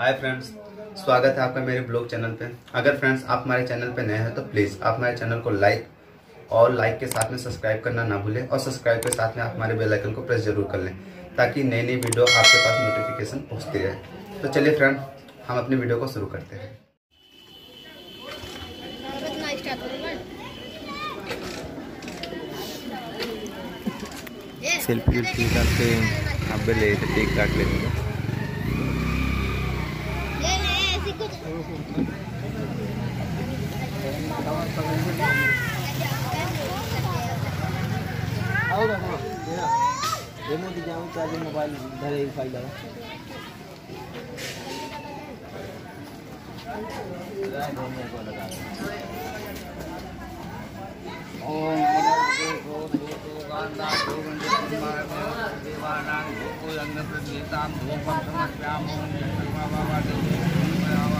Hi friends स्वागत है आपका मेरे ब्लॉग चैनल पे। अगर फ्रेंड्स आप हमारे चैनल पे नए हैं तो प्लीज़ आप हमारे चैनल को लाइक और लाइक के साथ में सब्सक्राइब करना ना भूलें और सब्सक्राइब के साथ में आप हमारे बेल आइकन को प्रेस ज़रूर कर लें, ताकि नई नई वीडियो आपके पास नोटिफिकेशन पहुँचती रहे। तो चलिए फ्रेंड हम अपनी वीडियो को शुरू करते हैं। सेल्फी करके अब ले टेक काट लेंगे। चार्जिंग मोबाइल धरे फ़ाइल डाला देवानां धूपोदन्नप्रदीतां धूपं समर्पयामो बाबा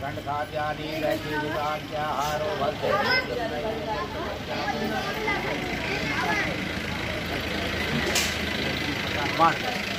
खंड खाद्यानि वैसे विधान्याहारो भक्त